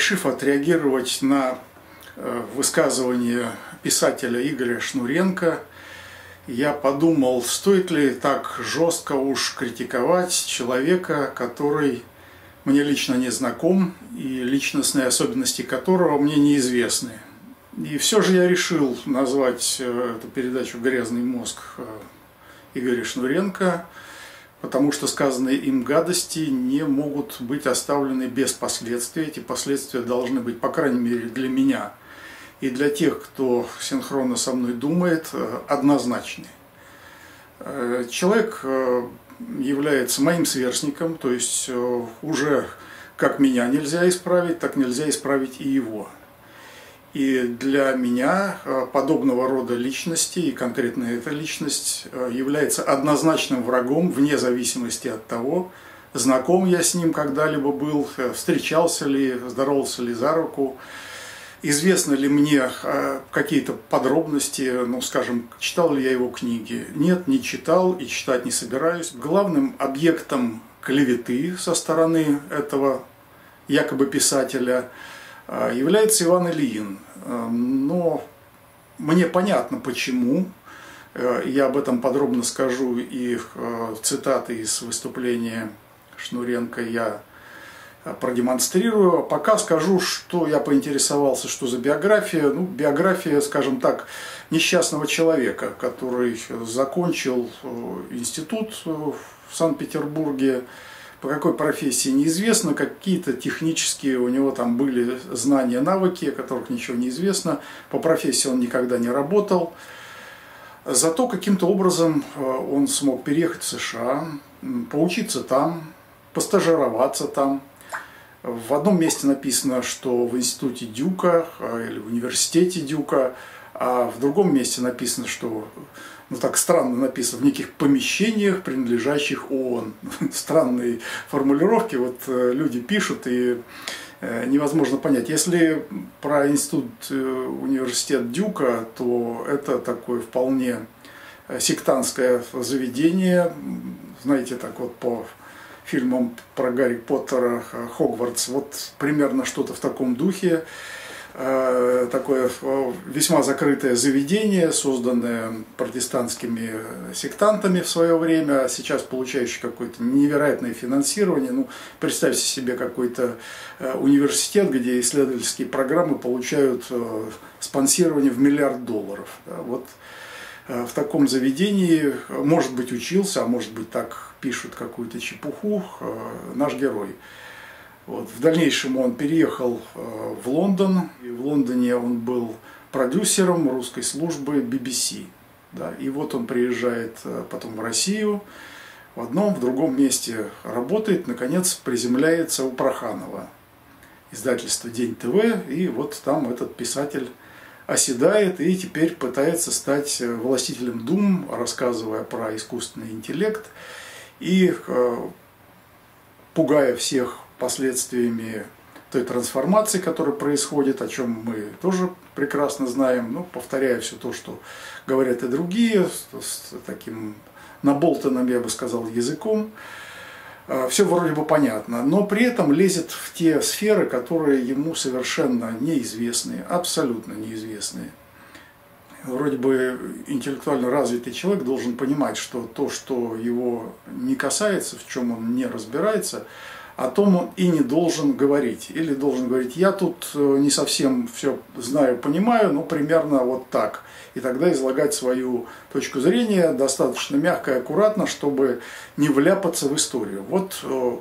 решив отреагировать на э, высказывание писателя Игоря Шнуренко, я подумал, стоит ли так жестко уж критиковать человека, который мне лично не знаком и личностные особенности которого мне неизвестны. И все же я решил назвать э, эту передачу «Грязный мозг» э, Игоря Шнуренко, потому что сказанные им гадости не могут быть оставлены без последствий. Эти последствия должны быть, по крайней мере, для меня и для тех, кто синхронно со мной думает, э, однозначны. Человек является моим сверстником, то есть уже как меня нельзя исправить, так нельзя исправить и его – и для меня э, подобного рода личности, и конкретно эта личность, э, является однозначным врагом вне зависимости от того, знаком я с ним когда-либо был, э, встречался ли, здоровался ли за руку, известны ли мне какие-то подробности, ну, скажем, читал ли я его книги. Нет, не читал и читать не собираюсь. Главным объектом клеветы со стороны этого якобы писателя – является Иван Ильин. А, но мне понятно, почему. А, я об этом подробно скажу и цитаты из выступления Шнуренко я продемонстрирую. Пока скажу, что я поинтересовался, что за биография. Ну, биография, скажем так, несчастного человека, который закончил институт в Санкт-Петербурге, по какой профессии неизвестно, какие-то технические у него там были знания, навыки, о которых ничего не известно. По профессии он никогда не работал. Зато каким-то образом э, он смог переехать в США, поучиться там, постажироваться там. В одном месте написано, что в институте Дюка э, или в университете Дюка, а в другом месте написано, что ну так странно написано, в неких помещениях, принадлежащих ООН. Странные формулировки, вот э, люди пишут, и э, невозможно понять. Если про институт э, университет Дюка, то это такое вполне сектантское заведение, знаете, так вот по фильмам про Гарри Поттера, Хогвартс, вот примерно что-то в таком духе. Э, такое э, весьма закрытое заведение, созданное протестантскими сектантами в свое время, сейчас получающее какое-то невероятное финансирование. Ну, представьте себе какой-то э, университет, где исследовательские программы получают спонсирование в миллиард долларов. Вот в таком заведении, может быть, учился, а может быть, так пишут какую-то чепуху, наш герой. Вот. В дальнейшем он переехал э, в Лондон, и в Лондоне он был продюсером русской службы BBC. Да. И вот он приезжает э, потом в Россию, в одном, в другом месте работает, наконец приземляется у Проханова, издательство «День ТВ», и вот там этот писатель оседает и теперь пытается стать э, властителем дум, рассказывая про искусственный интеллект и пугая всех последствиями той трансформации, которая происходит, о чем мы тоже прекрасно знаем, ну, повторяя все то, что говорят и другие, с, таким наболтанным, я бы сказал, языком. А, все вроде бы понятно, но при этом лезет в те сферы, которые ему совершенно неизвестны, абсолютно неизвестны. Вроде бы интеллектуально развитый человек должен понимать, что то, что его не касается, в чем он не разбирается, о том он и не должен говорить. Или должен говорить, я тут э, не совсем все знаю, понимаю, но примерно вот так. И тогда излагать свою точку зрения достаточно мягко и аккуратно, чтобы не вляпаться в историю. Вот э,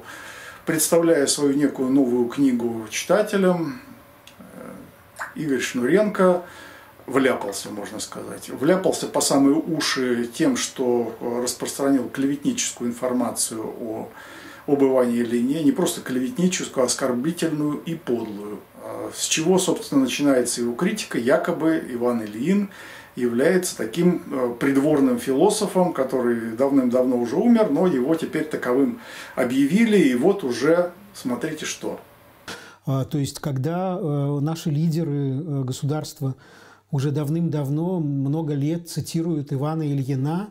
представляя свою некую новую книгу читателям, э, Игорь Шнуренко вляпался, можно сказать. Вляпался по самые уши тем, что распространил клеветническую информацию о Иване Ильине, не просто клеветническую, а оскорбительную и подлую. А с чего, собственно, начинается его критика, якобы Иван Ильин является таким э, придворным философом, который давным-давно уже умер, но его теперь таковым объявили, и вот уже смотрите что. А, то есть, когда э, наши лидеры э, государства уже давным-давно, много лет цитируют Ивана Ильина,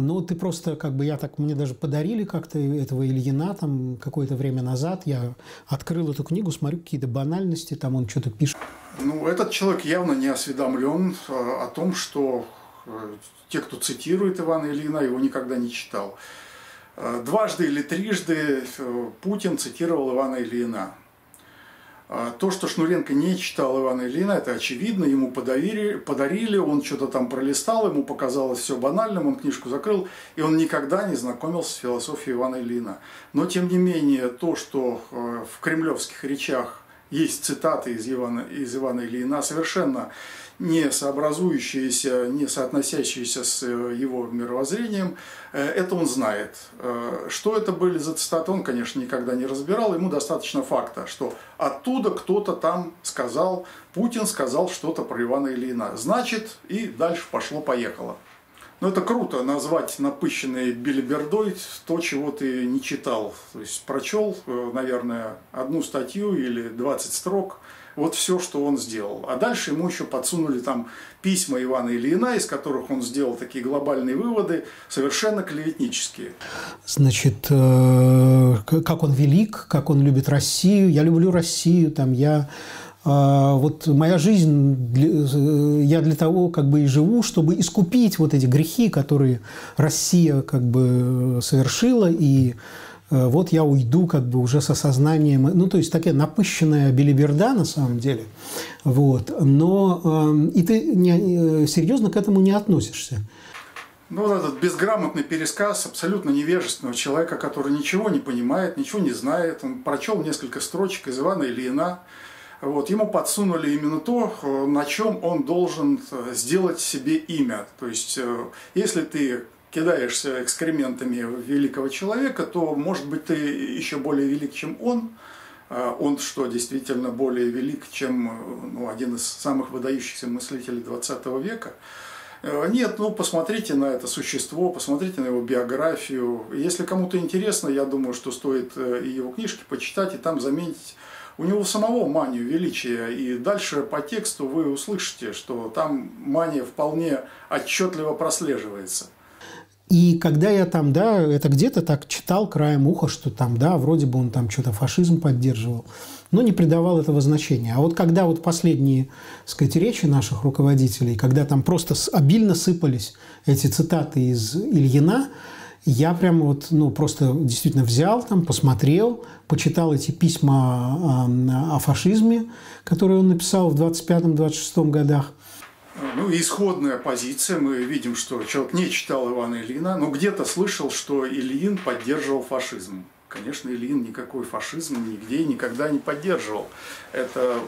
Ну, ты просто, как бы, я так, мне даже подарили как-то этого Ильина там какое-то время назад. Я открыл эту книгу, смотрю какие-то банальности, там он что-то пишет. Ну, этот человек явно не осведомлен э, о том, что э, те, кто цитирует Ивана Ильина, его никогда не читал. Э, дважды или трижды Путин цитировал Ивана Ильина. А то, что Шнуренко не читал Ивана Ильина, это очевидно, ему подарили, подарили, он что-то там пролистал, ему показалось все банальным, он книжку закрыл, и он никогда не знакомился с философией Ивана Ильина. Но, тем не менее, то, что э, в кремлевских речах есть цитаты из Ивана, из Ивана Ильина, совершенно не сообразующиеся, не соотносящиеся с э, его мировоззрением, э, это он знает. Э, что это были за цитаты, он, конечно, никогда не разбирал. Ему достаточно факта, что оттуда кто-то там сказал, Путин сказал что-то про Ивана Ильина. Значит, и дальше пошло-поехало. Но это круто назвать напыщенной билибердой то, чего ты не читал. То есть прочел, наверное, одну статью или 20 строк – вот все, что он сделал. А дальше ему еще подсунули там письма Ивана Ильина, из которых он сделал такие глобальные выводы, совершенно клеветнические. Значит, э, как он велик, как он любит Россию. Я люблю Россию, там я э, вот моя жизнь, э, я для того как бы и живу, чтобы искупить вот эти грехи, которые Россия как бы совершила, и Э, вот я уйду как бы уже с осознанием, ну, то есть такая напыщенная билиберда на самом деле, вот, но э, и ты не, э, серьезно к этому не относишься. Ну, вот этот безграмотный пересказ абсолютно невежественного человека, который ничего не понимает, ничего не знает. Он прочел несколько строчек из Ивана Ильина. Вот, ему подсунули именно то, э, на чем он должен сделать себе имя. То есть, если ты кидаешься экскрементами великого человека, то, может быть, ты еще более велик, чем он. Он что, действительно более велик, чем ну, один из самых выдающихся мыслителей 20 века? Э, нет, ну посмотрите на это существо, посмотрите на его биографию. Если кому-то интересно, я думаю, что стоит э, и его книжки почитать, и там заметить у него самого манию величия. И дальше по тексту вы услышите, что там мания вполне отчетливо прослеживается. И когда я там, да, это где-то так читал краем уха, что там, да, вроде бы он там что-то фашизм поддерживал, но не придавал этого значения. А вот когда вот последние, сказать, речи наших руководителей, когда там просто обильно сыпались эти цитаты из Ильина, я прям вот, ну, просто действительно взял там, посмотрел, почитал эти письма о, о фашизме, которые он написал в 25-26 годах, ну, исходная позиция. Мы видим, что человек не читал Ивана Ильина, но где-то слышал, что Ильин поддерживал фашизм. Конечно, Ильин никакой фашизм нигде и никогда не поддерживал. Это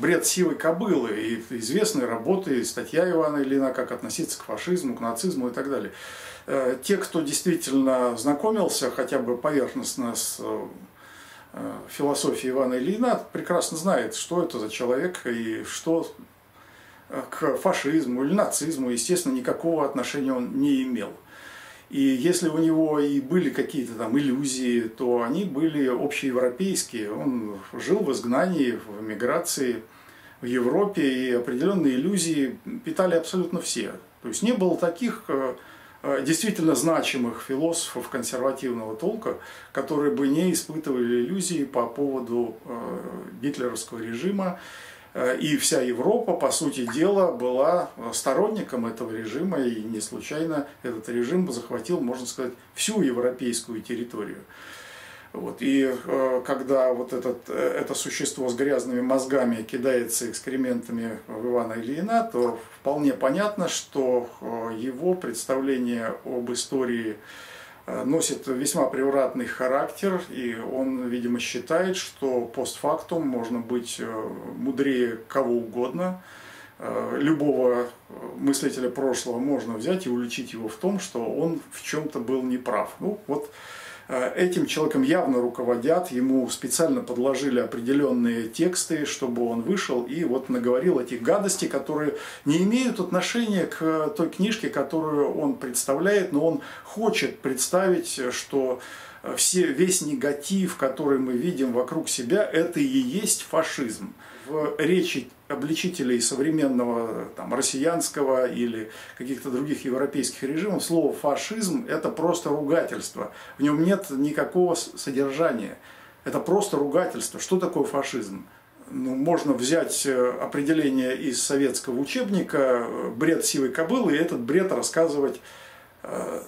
бред силы кобылы. И известные работы, и статья Ивана Ильина, как относиться к фашизму, к нацизму и так далее. Э, те, кто действительно знакомился хотя бы поверхностно с э, философией Ивана Ильина, прекрасно знает, что это за человек и что к фашизму или нацизму, естественно, никакого отношения он не имел. И если у него и были какие-то там иллюзии, то они были общеевропейские. Он жил в изгнании, в эмиграции в Европе, и определенные иллюзии питали абсолютно все. То есть не было таких э, э, действительно значимых философов консервативного толка, которые бы не испытывали иллюзии по поводу э, гитлеровского режима Э, и вся Европа, по сути дела, была сторонником этого режима, и не случайно этот режим захватил, можно сказать, всю европейскую территорию. Вот. И э, когда вот этот, э, это существо с грязными мозгами кидается экскрементами в Ивана Ильина, то вполне понятно, что э, его представление об истории Э, носит весьма превратный характер, и он, видимо, считает, что постфактум можно быть э, мудрее кого угодно. Э, любого мыслителя прошлого можно взять и уличить его в том, что он в чем-то был неправ. Ну, вот этим человеком явно руководят, ему специально подложили определенные тексты, чтобы он вышел и вот наговорил этих гадостей, которые не имеют отношения к той книжке, которую он представляет, но он хочет представить, что все, весь негатив, который мы видим вокруг себя, это и есть фашизм. В речи обличителей современного там, россиянского или каких-то других европейских режимов слово «фашизм» – это просто ругательство. В нем нет никакого содержания. Это просто ругательство. Что такое фашизм? Ну, можно взять э, определение из советского учебника «Бред сивой кобылы» и этот бред рассказывать э,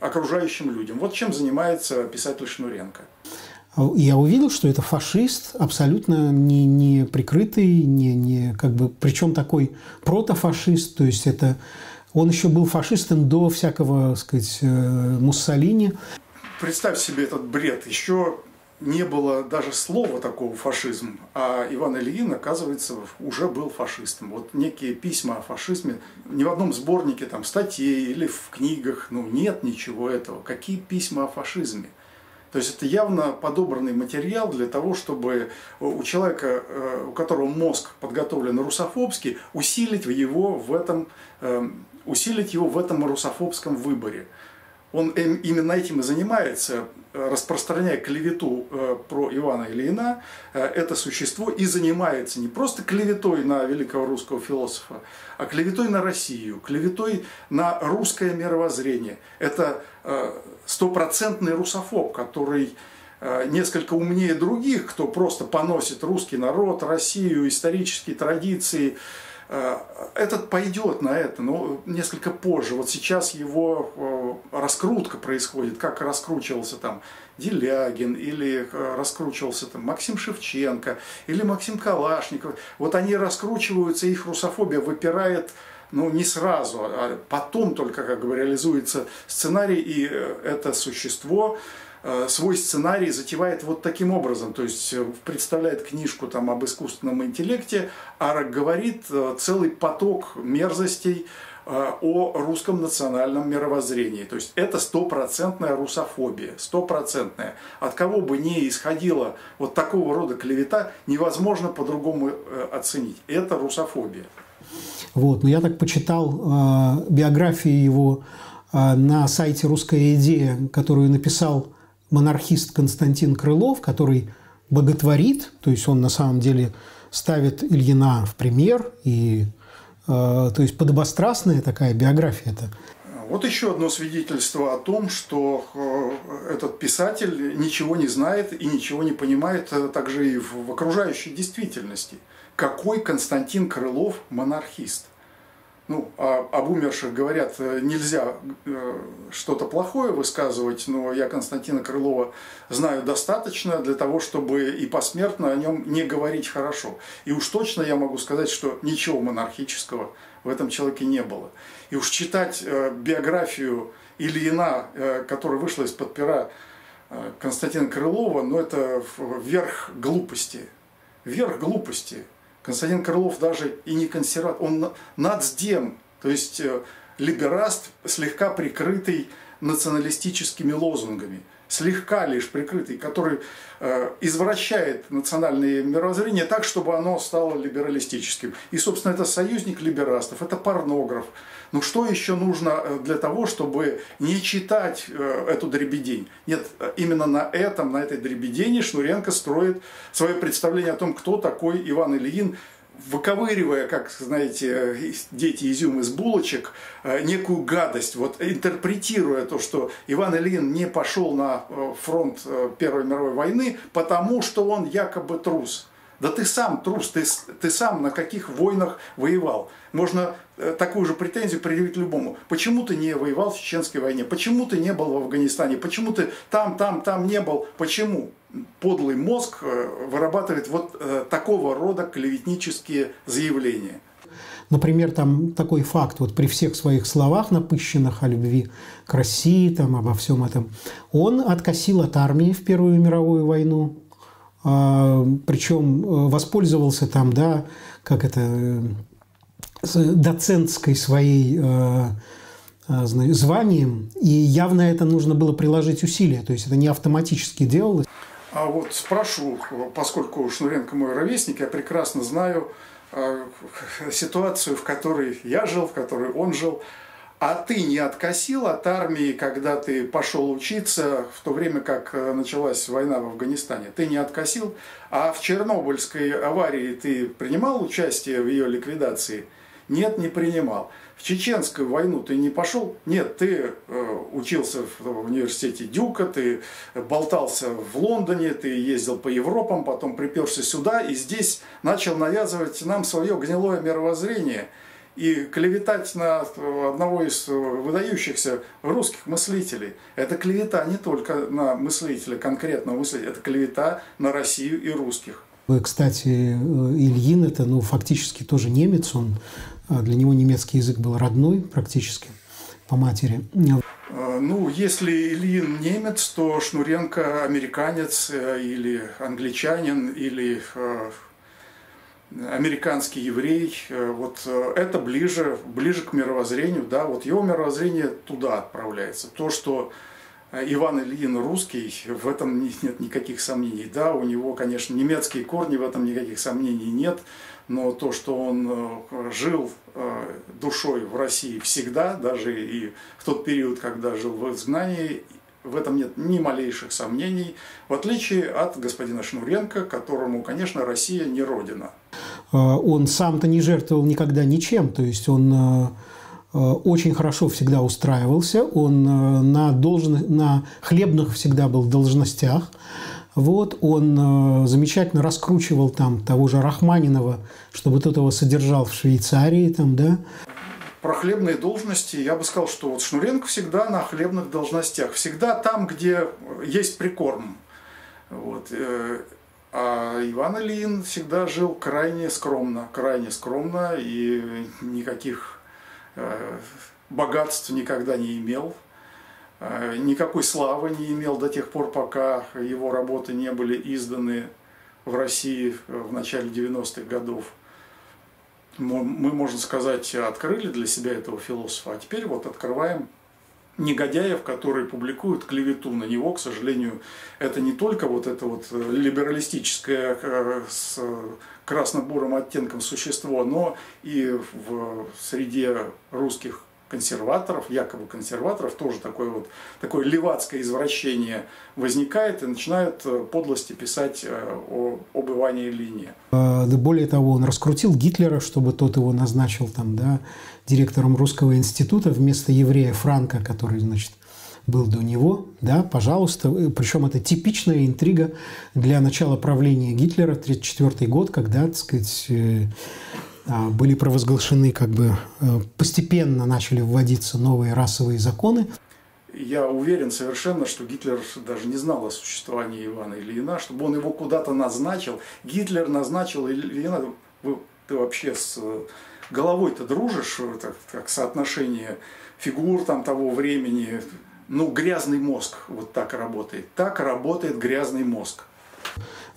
окружающим людям. Вот чем занимается писатель Шнуренко. Я увидел, что это фашист, абсолютно не, не прикрытый, не, не как бы, причем такой протофашист, то есть это он еще был фашистом до всякого, так сказать, э, Муссолини. Представь себе этот бред. Еще не было даже слова такого фашизм, а Иван Ильин, оказывается, уже был фашистом. Вот некие письма о фашизме ни в одном сборнике там статей или в книгах, ну нет ничего этого. Какие письма о фашизме? То есть это явно подобранный материал для того, чтобы у человека, э, у которого мозг подготовлен русофобски, усилить его в этом, эм, усилить его в этом русофобском выборе. Он именно этим и занимается, распространяя клевету э, про Ивана Ильина, э, это существо и занимается не просто клеветой на великого русского философа, а клеветой на Россию, клеветой на русское мировоззрение. Это стопроцентный русофоб, который э, несколько умнее других, кто просто поносит русский народ, Россию, исторические традиции, э, этот пойдет на это, но несколько позже. Вот сейчас его э, раскрутка происходит, как раскручивался там Делягин, или раскручивался там Максим Шевченко, или Максим Калашников. Вот они раскручиваются, их русофобия выпирает ну, не сразу, а потом только, как бы, реализуется сценарий, и э, это существо э, свой сценарий затевает вот таким образом, то есть э, представляет книжку там об искусственном интеллекте, а говорит целый поток мерзостей о русском национальном мировоззрении. То есть это стопроцентная русофобия, стопроцентная. От кого бы ни исходила вот такого рода клевета, невозможно по-другому оценить. Это русофобия. Вот. Но я так почитал э, биографии его э, на сайте «Русская идея», которую написал монархист Константин Крылов, который боготворит, то есть он на самом деле ставит Ильина в пример, и, э, то есть подобострастная такая биография это. Вот еще одно свидетельство о том, что э, этот писатель ничего не знает и ничего не понимает э, также и в окружающей действительности – какой Константин Крылов монархист. Ну, а об умерших говорят, э, нельзя э, что-то плохое высказывать, но я Константина Крылова знаю достаточно для того, чтобы и посмертно о нем не говорить хорошо. И уж точно я могу сказать, что ничего монархического в этом человеке не было. И уж читать э, биографию Ильина, которая вышла из-под пера Константина Крылова, ну это верх глупости. Верх глупости. Константин Крылов даже и не консерватор, он нацдем, то есть э, либераст, слегка прикрытый националистическими лозунгами, слегка лишь прикрытый, который э, извращает национальное мировоззрение так, чтобы оно стало либералистическим. И, собственно, это союзник либерастов, это порнограф, ну что еще нужно э, для того, чтобы не читать э, эту дребедень? Нет, именно на этом, на этой дребедени Шнуренко строит свое представление о том, кто такой Иван Ильин, выковыривая, как, знаете, дети изюм из булочек, э, некую гадость, вот интерпретируя то, что Иван Ильин не пошел на фронт Первой мировой войны, потому что он якобы трус. Да ты сам трус, ты, ты сам на каких войнах воевал. Можно э, такую же претензию предъявить любому. Почему ты не воевал в Чеченской войне? Почему ты не был в Афганистане? Почему ты там, там, там не был? Почему? Подлый мозг э, вырабатывает вот э, такого рода клеветнические заявления. Например, там такой факт, вот при всех своих словах напыщенных о любви к России, там, обо всем этом, он откосил от армии в Первую мировую войну, причем э, воспользовался там, да, как это, э, доцентской своей э, званием, и явно это нужно было приложить усилия, то есть это не автоматически делалось. А вот спрошу, поскольку Шнуренко мой ровесник, я прекрасно знаю ситуацию, в которой я жил, в которой он жил. А ты не откосил от армии, когда ты пошел учиться, в то время как э, началась война в Афганистане. Ты не откосил, а в Чернобыльской аварии ты принимал участие в ее ликвидации? Нет, не принимал. В Чеченскую войну ты не пошел? Нет, ты э, учился в университете Дюка, ты болтался в Лондоне, ты ездил по Европам, потом приперся сюда и здесь начал навязывать нам свое гнилое мировоззрение и клеветать на одного из выдающихся русских мыслителей. Это клевета не только на мыслителя, конкретного мыслителя, это клевета на Россию и русских. Кстати, Ильин это ну, фактически тоже немец, он а для него немецкий язык был родной практически по матери. Ну, если Ильин немец, то Шнуренко американец э, или англичанин, или э, американский еврей. Э, вот это ближе, ближе к мировоззрению, да, вот его мировоззрение туда отправляется. То, что Иван Ильин русский, в этом нет никаких сомнений. Да, у него, конечно, немецкие корни, в этом никаких сомнений нет но то, что он э, жил э, душой в России всегда, даже и в тот период, когда жил в изгнании, в этом нет ни малейших сомнений, в отличие от господина Шнуренко, которому, конечно, Россия не родина. А, он сам-то не жертвовал никогда ничем, то есть он э, очень хорошо всегда устраивался, он на, должен... на хлебных всегда был должностях, вот, он замечательно раскручивал там того же Рахманинова, чтобы тот его содержал в Швейцарии, там, да. Про хлебные должности я бы сказал, что вот Шнуренко всегда на хлебных должностях, всегда там, где есть прикорм. Вот. Э, а Иван Ильин всегда жил крайне скромно, крайне скромно и никаких э, богатств никогда не имел. Э, никакой славы не имел до тех пор, пока его работы не были изданы в России в начале 90-х годов. Мы, можно сказать, открыли для себя этого философа, а теперь вот открываем негодяев, которые публикуют клевету на него. К сожалению, это не только вот это вот либералистическое э, с красно-бурым оттенком существо, но и в среде русских консерваторов, якобы консерваторов, тоже такое вот такое левацкое извращение возникает и начинают э, подлости писать э, о, об Иване Ильине. Да более того, он раскрутил Гитлера, чтобы тот его назначил там, да, директором русского института вместо еврея Франка, который, значит, был до него, да, пожалуйста. Причем это типичная интрига для начала правления Гитлера, 1934 год, когда, так сказать, э, а, были провозглашены, как бы э, постепенно начали вводиться новые расовые законы. Я уверен совершенно, что Гитлер даже не знал о существовании Ивана Ильина, чтобы он его куда-то назначил. Гитлер назначил Ильина, вы, ты вообще с головой-то дружишь, так, как соотношение фигур там того времени, ну, грязный мозг вот так работает. Так работает грязный мозг.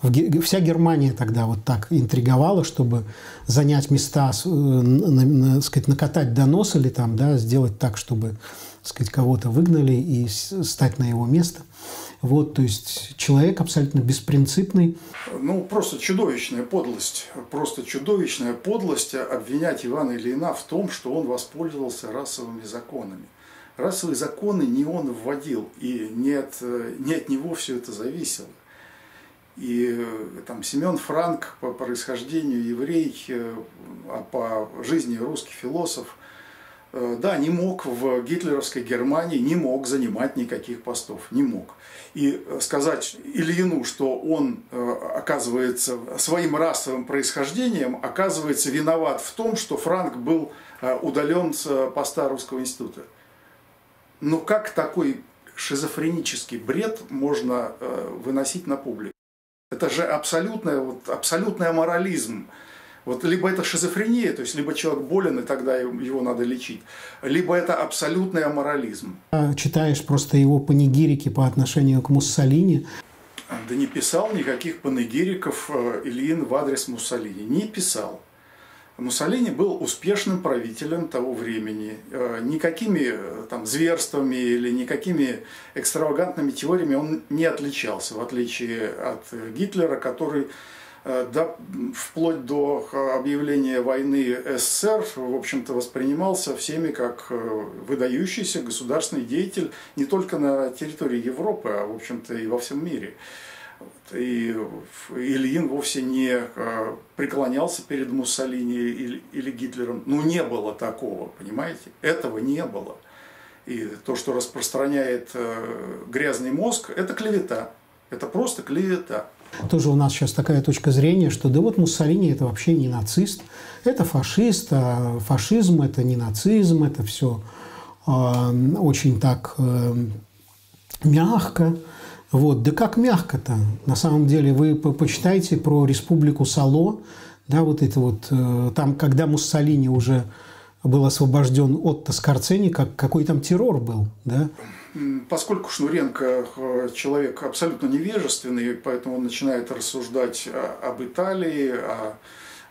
Вся Германия тогда вот так интриговала, чтобы занять места, э, на, на, сказать, накатать донос или там, да, сделать так, чтобы сказать, кого-то выгнали и стать на его место. Вот, то есть человек абсолютно беспринципный. Ну, просто чудовищная подлость. Просто чудовищная подлость обвинять Ивана Ильина в том, что он воспользовался расовыми законами. Расовые законы не он вводил, и не от, э, не от него все это зависело. И э, там Семен Франк по происхождению еврей, э, а по жизни русский философ, э, да, не мог в гитлеровской Германии, не мог занимать никаких постов, не мог. И сказать Ильину, что он, оказывается, своим расовым происхождением, оказывается виноват в том, что Франк был удален с поста Русского института. Но как такой шизофренический бред можно выносить на публику? Это же абсолютный, вот, абсолютный аморализм. Вот либо это шизофрения, то есть либо человек болен, и тогда его надо лечить, либо это абсолютный аморализм. Читаешь просто его панигирики по отношению к Муссолини. Да не писал никаких панигириков э, Ильин в адрес Муссолини. Не писал. Муссолини был успешным правителем того времени. Э, никакими э, там, зверствами или никакими экстравагантными теориями он не отличался, в отличие от Гитлера, который да, вплоть до объявления войны СССР, в общем-то, воспринимался всеми как выдающийся государственный деятель не только на территории Европы, а, в общем-то, и во всем мире. И Ильин вовсе не а, преклонялся перед Муссолини или, или Гитлером. Ну, не было такого, понимаете? Этого не было. И то, что распространяет э, грязный мозг, это клевета. Это просто клевета. Тоже у нас сейчас такая точка зрения, что да вот Муссолини это вообще не нацист, это фашист, а фашизм это не нацизм, это все э, очень так э, мягко. Вот. Да как мягко-то? На самом деле вы почитайте про республику Сало, да, вот это вот, э, там, когда Муссолини уже был освобожден от Тоскарцени, как, какой там террор был, да? Поскольку Шнуренко э, человек абсолютно невежественный, поэтому он начинает рассуждать об Италии, о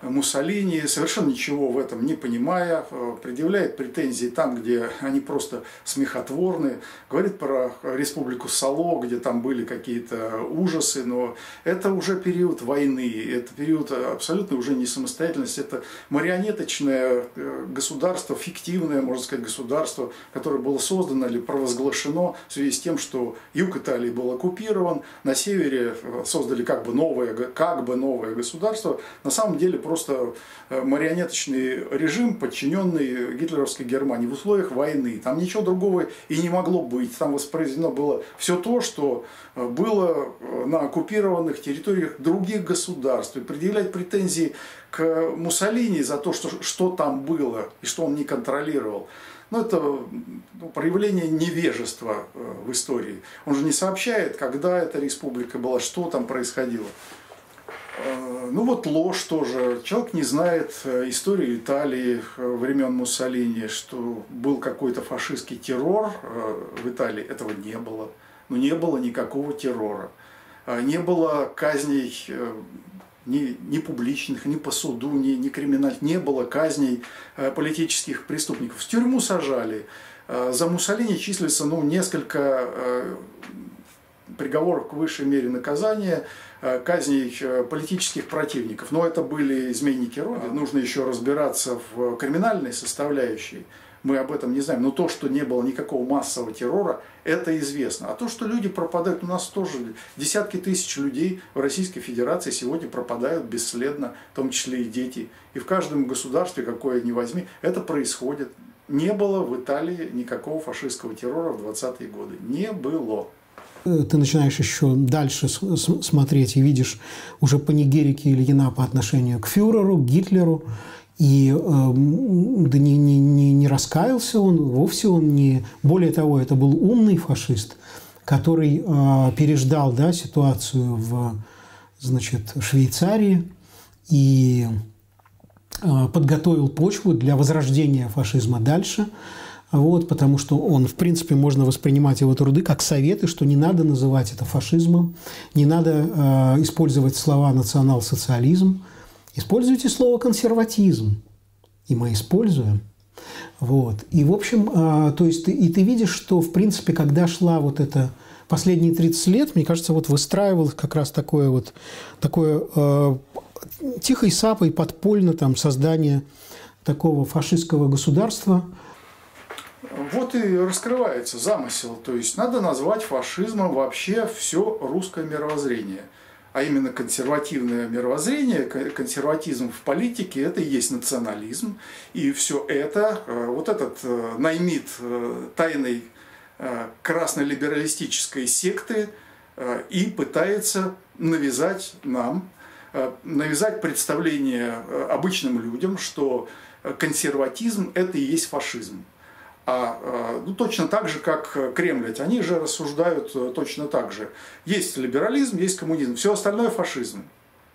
Муссолини, совершенно ничего в этом не понимая, э, предъявляет претензии там, где они просто смехотворны, говорит про республику Сало, где там были какие-то ужасы, но это уже период войны, это период абсолютно уже не самостоятельности, это марионеточное э, государство, фиктивное, можно сказать, государство, которое было создано или провозглашено в связи с тем, что юг Италии был оккупирован, на севере э, создали как бы новое, как бы новое государство, на самом деле просто э, марионеточный режим, подчиненный гитлеровской Германии в условиях войны. Там ничего другого и не могло быть. Там воспроизведено было все то, что э, было э, на оккупированных территориях других государств. И предъявлять претензии к Муссолини за то, что, что там было и что он не контролировал. Ну, это ну, проявление невежества в истории. Он же не сообщает, когда эта республика была, что там происходило. Э, ну вот ложь тоже. Человек не знает э, историю Италии э, времен Муссолини, что был какой-то фашистский террор в Италии. Этого не было. Но не было никакого террора. Не было казней ни, ни публичных, ни по суду, ни, ни криминальных. Не было казней политических преступников. В тюрьму сажали. За Муссолини числится ну, несколько приговоров к высшей мере наказания – Э, казней э, политических противников. Но это были изменники Родины. Нужно еще разбираться в криминальной составляющей. Мы об этом не знаем. Но то, что не было никакого массового террора, это известно. А то, что люди пропадают, у нас тоже десятки тысяч людей в Российской Федерации сегодня пропадают бесследно, в том числе и дети. И в каждом государстве, какое ни возьми, это происходит. Не было в Италии никакого фашистского террора в 20-е годы. Не было. Э, ты начинаешь еще дальше смотреть и видишь уже панигерики Ильина по отношению к фюреру, к Гитлеру. И э, да не, не, не, не раскаялся он, вовсе он не... Более того, это был умный фашист, который э, переждал да, ситуацию в значит, Швейцарии и э, подготовил почву для возрождения фашизма дальше – вот, потому что он, в принципе, можно воспринимать его труды как советы, что не надо называть это фашизмом, не надо э, использовать слова национал-социализм, используйте слово консерватизм, и мы используем. Вот. И, в общем, э, то есть ты, и ты видишь, что, в принципе, когда шла вот эта последние 30 лет, мне кажется, вот выстраивалось как раз такое вот такое э, тихой сапой подпольно там создание такого фашистского государства – вот и раскрывается замысел. То есть надо назвать фашизмом вообще все русское мировоззрение. А именно консервативное мировоззрение, консерватизм в политике, это и есть национализм. И все это, э, вот этот э, наймит э, тайной краснолибералистической секты и пытается навязать нам, навязать представление обычным людям, что консерватизм – это и есть фашизм. А, а, ну, точно так же, как Кремль, ведь они же рассуждают э, точно так же. Есть либерализм, есть коммунизм, все остальное фашизм.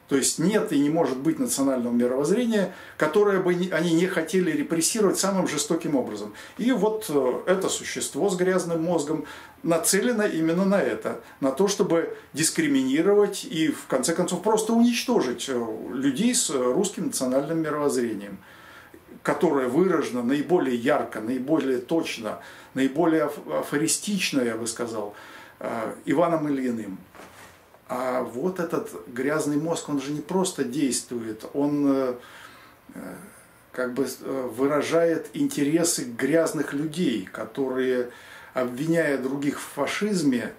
То есть нет и не может быть национального мировоззрения, которое бы они не хотели репрессировать самым жестоким образом. И вот э, это существо с грязным мозгом нацелено именно на это, на то, чтобы дискриминировать и в конце концов просто уничтожить э, людей с русским национальным мировоззрением которая выражена наиболее ярко, наиболее точно, наиболее афористично, я бы сказал, э, Иваном Ильиным. А вот этот грязный мозг, он же не просто действует, он э, как бы выражает интересы грязных людей, которые, обвиняя других в фашизме,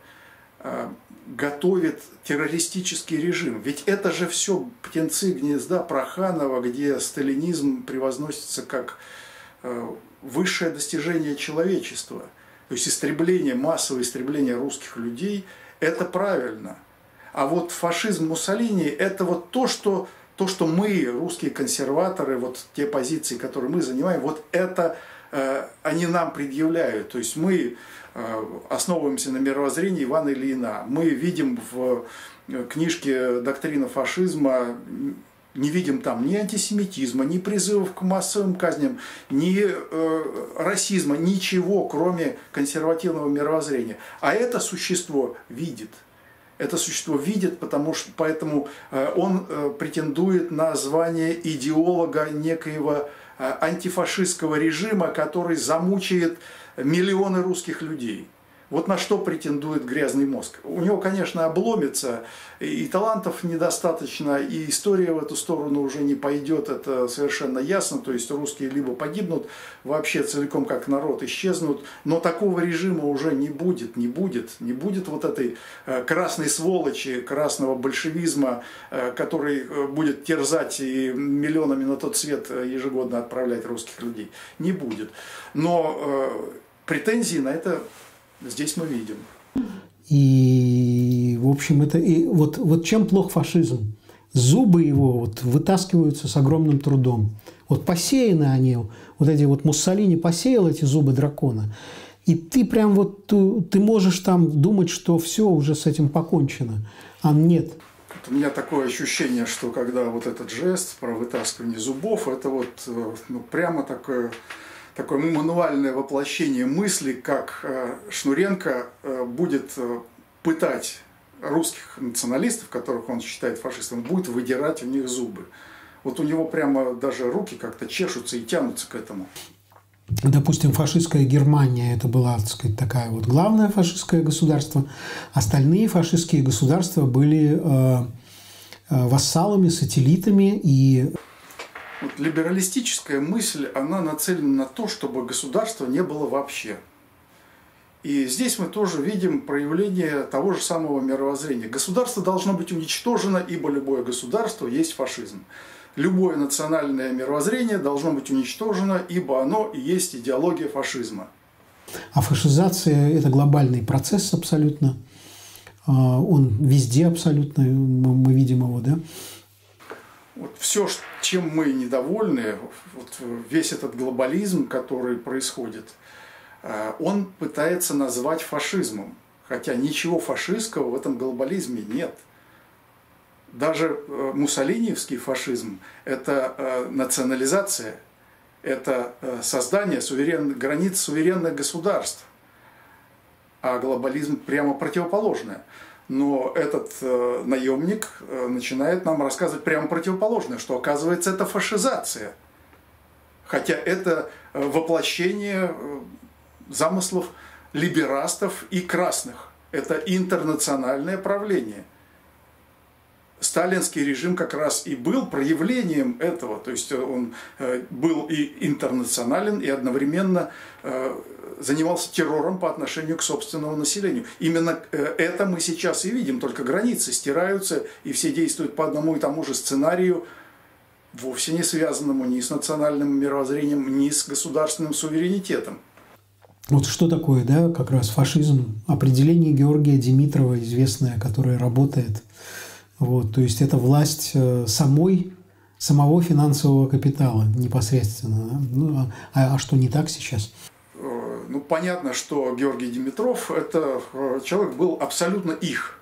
готовит террористический режим. Ведь это же все птенцы гнезда Проханова, где сталинизм превозносится как э, высшее достижение человечества. То есть истребление, массовое истребление русских людей – это правильно. А вот фашизм Муссолини – это вот то, что, то, что мы, русские консерваторы, вот те позиции, которые мы занимаем, вот это э, они нам предъявляют. То есть мы основываемся на мировоззрении Ивана Ильина. Мы видим в э, книжке «Доктрина фашизма» не видим там ни антисемитизма, ни призывов к массовым казням, ни э, расизма, ничего, кроме консервативного мировоззрения. А это существо видит. Это существо видит, потому что поэтому э, он э, претендует на звание идеолога некоего э, антифашистского режима, который замучает миллионы русских людей. Вот на что претендует грязный мозг. У него, конечно, обломится, и талантов недостаточно, и история в эту сторону уже не пойдет, это совершенно ясно. То есть русские либо погибнут вообще целиком как народ, исчезнут, но такого режима уже не будет, не будет, не будет вот этой э, красной сволочи, красного большевизма, э, который э, будет терзать и миллионами на тот свет ежегодно отправлять русских людей. Не будет. Но претензии на это здесь мы видим. И, в общем, это и вот, вот чем плох фашизм? Зубы его вот вытаскиваются с огромным трудом. Вот посеяны они, вот эти вот Муссолини посеял эти зубы дракона, и ты прям вот, ты можешь там думать, что все уже с этим покончено, а нет. У меня такое ощущение, что когда вот этот жест про вытаскивание зубов, это вот э, ну, прямо такое такое мануальное воплощение мысли, как э, Шнуренко э, будет э, пытать русских националистов, которых он считает фашистами, будет выдирать у них зубы. Вот у него прямо даже руки как-то чешутся и тянутся к этому. Допустим, фашистская Германия – это была, так сказать, такая вот главное фашистское государство. Остальные фашистские государства были э, вассалами, сателлитами и вот либералистическая мысль, она нацелена на то, чтобы государства не было вообще. И здесь мы тоже видим проявление того же самого мировоззрения. Государство должно быть уничтожено, ибо любое государство есть фашизм. Любое национальное мировоззрение должно быть уничтожено, ибо оно и есть идеология фашизма. А фашизация – это глобальный процесс абсолютно. А, он везде абсолютно, мы видим его, да? Вот все, чем мы недовольны, вот весь этот глобализм, который происходит, э, он пытается назвать фашизмом. Хотя ничего фашистского в этом глобализме нет. Даже э, муссолиниевский фашизм – это э, национализация, это создание суверен... границ суверенных государств. А глобализм прямо противоположное – но этот э, наемник э, начинает нам рассказывать прямо противоположное, что оказывается это фашизация. Хотя это э, воплощение э, замыслов либерастов и красных. Это интернациональное правление. Сталинский режим как раз и был проявлением этого. То есть он э, был и интернационален, и одновременно э, занимался террором по отношению к собственному населению. Именно э, это мы сейчас и видим, только границы стираются, и все действуют по одному и тому же сценарию, вовсе не связанному ни с национальным мировоззрением, ни с государственным суверенитетом. Вот что такое, да, как раз фашизм? Определение Георгия Димитрова, известное, которое работает. Вот, то есть это власть э, самой, самого финансового капитала непосредственно. Да? Ну, а, а что не так сейчас? ну, понятно, что Георгий Димитров – это э, человек был абсолютно их.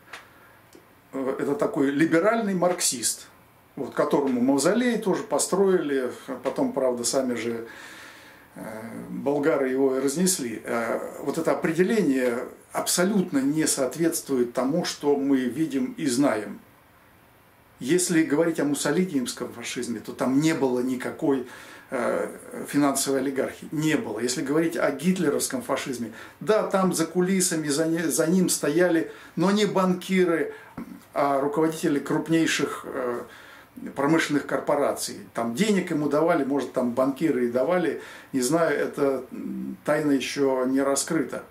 Э, это такой либеральный марксист, вот, которому мавзолей тоже построили, потом, правда, сами же э, болгары его и разнесли. Вот это – абсолютно не соответствует тому, что мы видим и знаем. Если говорить о муссолиниевском фашизме, то там не было никакой э, финансовой олигархии. Не было. Если говорить о гитлеровском фашизме, да, там за кулисами за, не, за ним стояли, но не банкиры, а руководители крупнейших э, промышленных корпораций. Там денег ему давали, может, там банкиры и давали, не знаю, это тайна еще не раскрыта.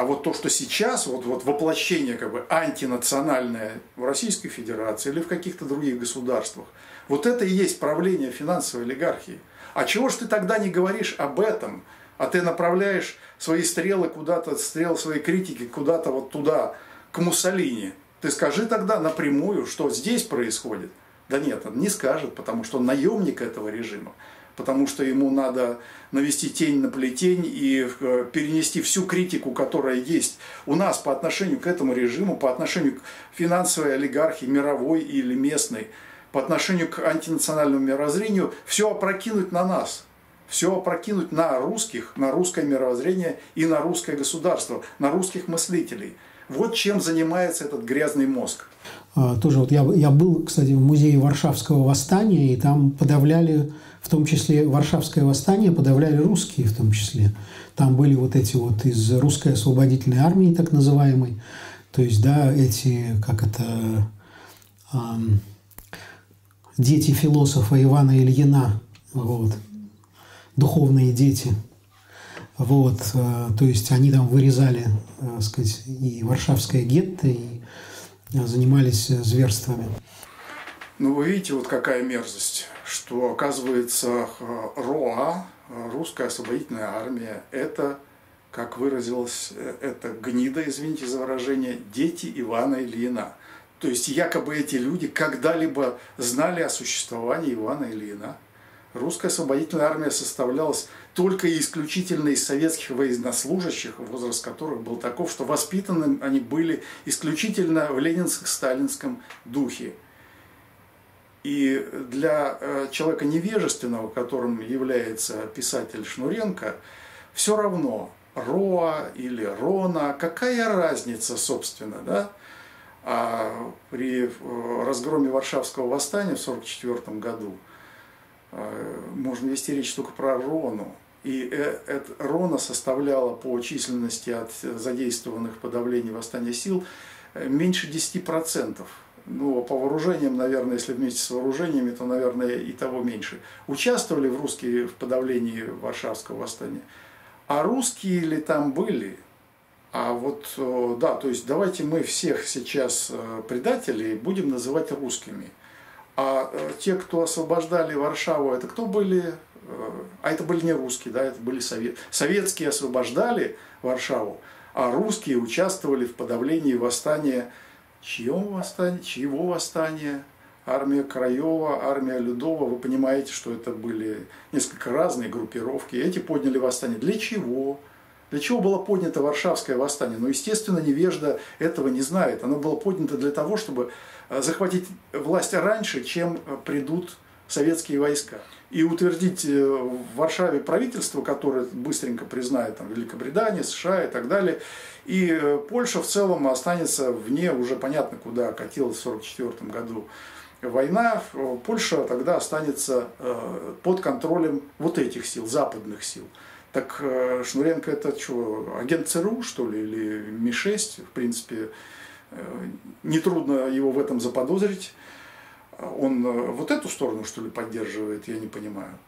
А вот то, что сейчас, вот, вот воплощение как бы антинациональное в Российской Федерации или в каких-то других государствах, вот это и есть правление финансовой олигархии. А чего ж ты тогда не говоришь об этом? А ты направляешь свои стрелы куда-то, стрелы своей критики куда-то вот туда, к Муссолини. Ты скажи тогда напрямую, что здесь происходит. Да нет, он не скажет, потому что он наемник этого режима потому что ему надо навести тень на плетень и э, перенести всю критику, которая есть у нас по отношению к этому режиму, по отношению к финансовой олигархии, мировой или местной, по отношению к антинациональному мировоззрению, все опрокинуть на нас, все опрокинуть на русских, на русское мировоззрение и на русское государство, на русских мыслителей. Вот чем занимается этот грязный мозг. А, тоже вот я, я был, кстати, в музее Варшавского восстания, и там подавляли том числе Варшавское восстание подавляли русские в том числе. Там были вот эти вот из русской освободительной армии, так называемой, то есть, да, эти, как это, эм, дети философа Ивана Ильина, вот, духовные дети, вот, э, то есть они там вырезали, э, сказать, и Варшавское гетто, и занимались зверствами. Ну, вы видите, вот какая мерзость, что, оказывается, РОА, русская освободительная армия, это, как выразилась эта гнида, извините за выражение, дети Ивана Ильина. То есть, якобы эти люди когда-либо знали о существовании Ивана Ильина. Русская освободительная армия составлялась только и исключительно из советских военнослужащих, возраст которых был таков, что воспитаны они были исключительно в ленинско-сталинском духе. И для э, человека невежественного, которым является писатель Шнуренко, все равно Роа или Рона, какая разница, собственно, да? А при э, разгроме Варшавского восстания в 1944 году э, можно вести речь только про Рону. И эта Рона составляла по численности от задействованных в подавлении восстания сил меньше 10% ну, по вооружениям, наверное, если вместе с вооружениями, то, наверное, и того меньше. Участвовали в русские в подавлении Варшавского восстания. А русские ли там были? А вот, э, да, то есть давайте мы всех сейчас э, предателей будем называть русскими. А э, те, кто освобождали Варшаву, это кто были? А это были не русские, да, это были совет... советские освобождали Варшаву, а русские участвовали в подавлении восстания чьем восстание, чьего восстания, армия Краева, армия Людова, вы понимаете, что это были несколько разные группировки. Эти подняли восстание. Для чего? Для чего было поднято Варшавское восстание? Ну, естественно, невежда этого не знает. Оно было поднято для того, чтобы э, захватить власть раньше, чем придут советские войска. И утвердить э, в Варшаве правительство, которое быстренько признает там, Великобритания, США и так далее. И э, Польша в целом останется вне, уже понятно, куда катилась в 1944 году война. Польша тогда останется э, под контролем вот этих сил, западных сил. Так Шнуренко это что, агент ЦРУ, что ли, или Ми-6? В принципе, нетрудно его в этом заподозрить он э, вот эту сторону, что ли, поддерживает, я не понимаю.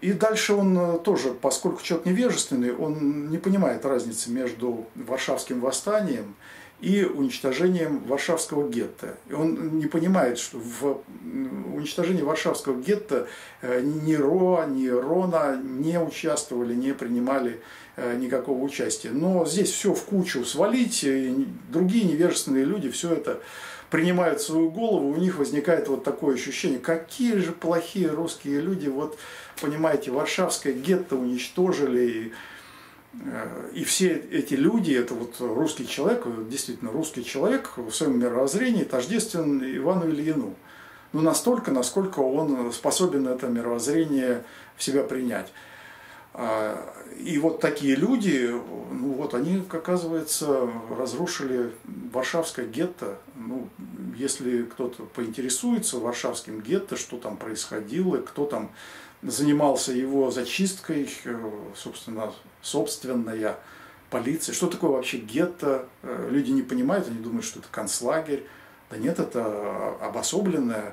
И дальше он э, тоже, поскольку человек невежественный, он не понимает разницы между Варшавским восстанием и уничтожением Варшавского гетто. И он не понимает, что в уничтожении Варшавского гетто э, ни Ро, ни Рона не участвовали, не принимали никакого участия. Но здесь все в кучу свалить, и другие невежественные люди все это принимают свою голову, у них возникает вот такое ощущение, какие же плохие русские люди, вот, понимаете, Варшавское гетто уничтожили, и, э, и все эти люди, это вот русский человек, действительно русский человек в своем мировоззрении тождествен Ивану Ильину. Ну, настолько, насколько он способен это мировоззрение в себя принять. А, и вот такие люди, ну вот они, оказывается, разрушили Варшавское гетто. Ну, если кто-то поинтересуется варшавским гетто, что там происходило, кто там занимался его зачисткой, э, собственно, собственная полиция. Что такое вообще гетто? Э, люди не понимают, они думают, что это концлагерь. Да нет, это обособленная э,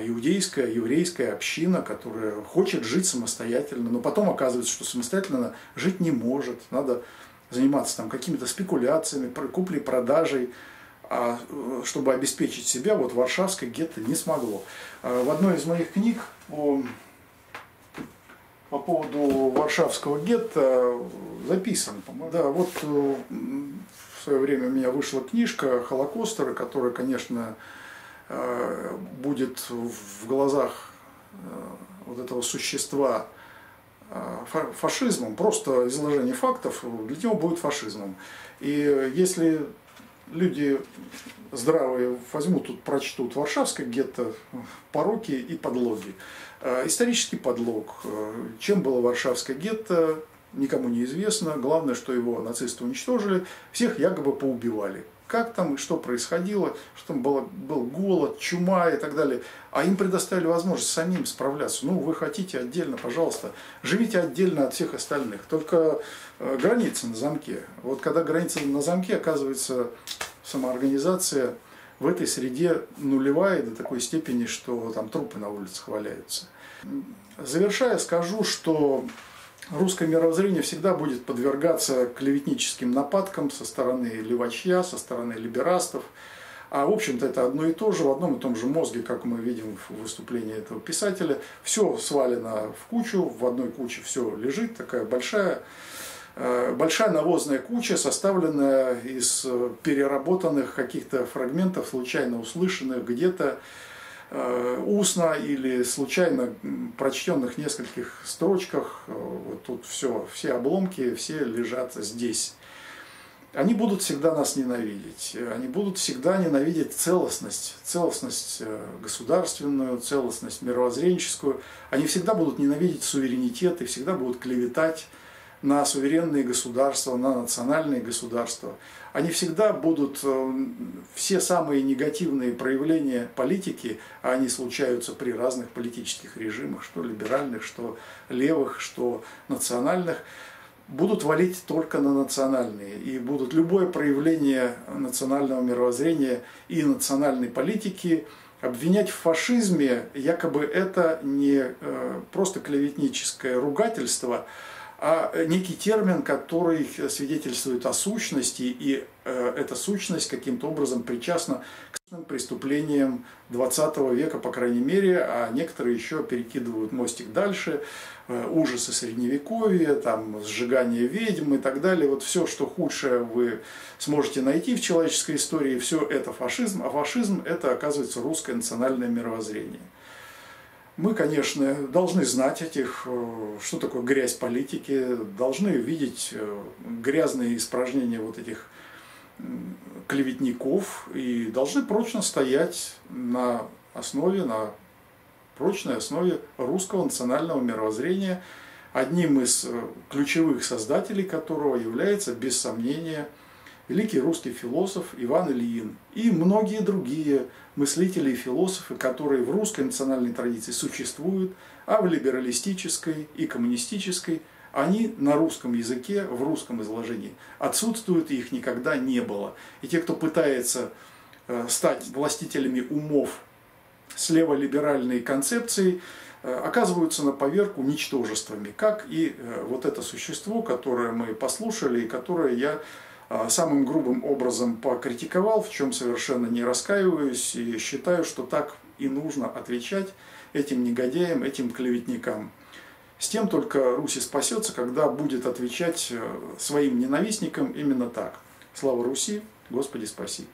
иудейская, еврейская община, которая хочет жить самостоятельно, но потом оказывается, что самостоятельно жить не может. Надо заниматься там какими-то спекуляциями, куплей, продажей, а чтобы обеспечить себя, вот Варшавское гетто не смогло. В одной из моих книг о по поводу Варшавского гетто записан. Да, вот э, в свое время у меня вышла книжка «Холокостеры», которая, конечно, э, будет в глазах э, вот этого существа фашизмом, просто изложение фактов для него будет фашизмом. И если люди здравые возьмут тут, прочтут Варшавское гетто, пороки и подлоги. Э, исторический подлог. Э, чем было Варшавское гетто, никому не известно. Главное, что его нацисты уничтожили, всех якобы поубивали. Как там и что происходило, что там было, был голод, чума и так далее. А им предоставили возможность самим справляться. Ну, вы хотите отдельно, пожалуйста, живите отдельно от всех остальных. Только э, границы на замке. Вот когда граница на замке, оказывается, самоорганизация в этой среде нулевая до такой степени, что там трупы на улицах валяются. Завершая, скажу, что русское мировоззрение всегда будет подвергаться клеветническим нападкам со стороны левачья, со стороны либерастов. А в общем-то это одно и то же, в одном и том же мозге, как мы видим в выступлении этого писателя. Все свалено в кучу, в одной куче все лежит, такая большая Э, большая навозная куча, составленная из э, переработанных каких-то фрагментов, случайно услышанных где-то устно или случайно прочтенных нескольких строчках. Вот тут все, все обломки, все лежат здесь. Они будут всегда нас ненавидеть. Они будут всегда ненавидеть целостность, целостность государственную, целостность мировоззренческую. Они всегда будут ненавидеть суверенитет и всегда будут клеветать на суверенные государства, на национальные государства. Они всегда будут, э, все самые негативные проявления политики, а они случаются при разных политических режимах, что либеральных, что левых, что национальных, будут валить только на национальные. И будут любое проявление национального мировоззрения и национальной политики обвинять в фашизме, якобы это не э, просто клеветническое ругательство, а некий термин, который свидетельствует о сущности, и э, эта сущность каким-то образом причастна к преступлениям 20 века, по крайней мере, а некоторые еще перекидывают мостик дальше, э, ужасы средневековья, там, сжигание ведьм и так далее. Вот все, что худшее вы сможете найти в человеческой истории, все это фашизм, а фашизм это, оказывается, русское национальное мировоззрение. Мы, конечно, должны знать этих, э, что такое грязь политики, должны видеть э, грязные испражнения вот этих клеветников и должны прочно стоять на основе, на прочной основе русского национального мировоззрения, одним из э, ключевых создателей которого является, без сомнения, великий русский философ Иван Ильин и многие другие мыслители и философы, которые в русской национальной традиции существуют, а в либералистической и коммунистической они на русском языке, в русском изложении отсутствуют, и их никогда не было. И те, кто пытается э, стать властителями умов с леволиберальной концепцией, э, оказываются на поверку ничтожествами, как и э, вот это существо, которое мы послушали и которое я самым грубым образом покритиковал, в чем совершенно не раскаиваюсь и считаю, что так и нужно отвечать этим негодяям, этим клеветникам. С тем только Руси спасется, когда будет отвечать э, своим ненавистникам именно так. Слава Руси, Господи спаси!